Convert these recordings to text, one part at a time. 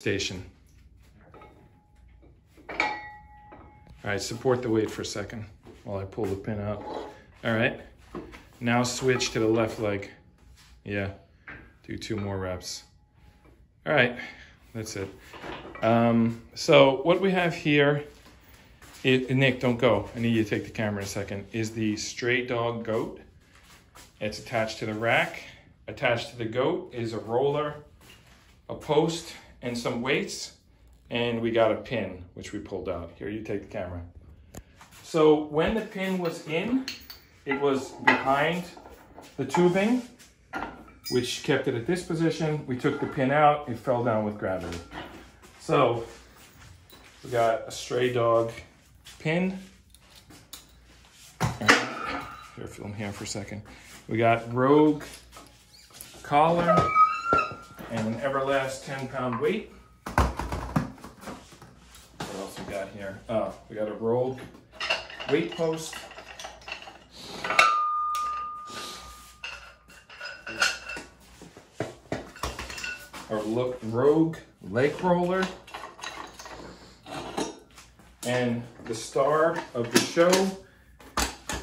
station. All right, support the weight for a second while I pull the pin out. All right, now switch to the left leg. Yeah, do two more reps. All right, that's it. Um, so what we have here, it, Nick, don't go. I need you to take the camera in a second, is the stray dog goat. It's attached to the rack. Attached to the goat is a roller, a post, and some weights. And we got a pin, which we pulled out. Here, you take the camera. So when the pin was in, it was behind the tubing, which kept it at this position. We took the pin out, it fell down with gravity. So we got a stray dog pin. Here, film here for a second. We got Rogue collar and an Everlast 10 pound weight. What else we got here? Oh, we got a Rogue weight post. A look Rogue leg roller. And the star of the show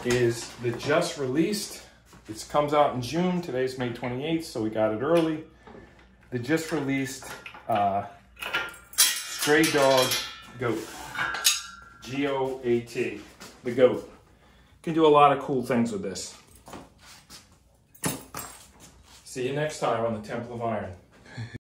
is the just released. It comes out in June. Today's May 28th, so we got it early. The just released uh, Stray Dog Goat. G-O-A-T. The goat. Can do a lot of cool things with this. See you next time on the Temple of Iron.